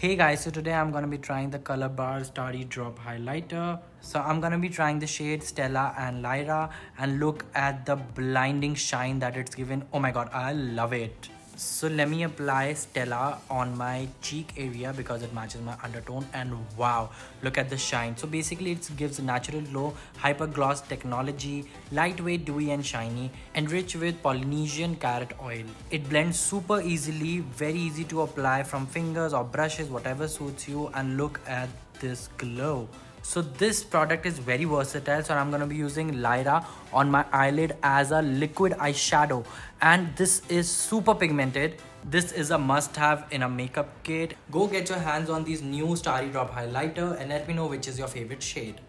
Hey guys, so today I'm gonna be trying the Colorbar Starry Drop Highlighter. So I'm gonna be trying the shade Stella and Lyra and look at the blinding shine that it's given. Oh my god, I love it. So let me apply Stella on my cheek area because it matches my undertone and wow, look at the shine. So basically it gives a natural glow, hyper gloss technology, lightweight, dewy and shiny, enriched with Polynesian carrot oil. It blends super easily, very easy to apply from fingers or brushes, whatever suits you and look at this glow. So this product is very versatile. So I'm going to be using Lyra on my eyelid as a liquid eyeshadow. And this is super pigmented. This is a must have in a makeup kit. Go get your hands on these new Starry Drop highlighter and let me know which is your favorite shade.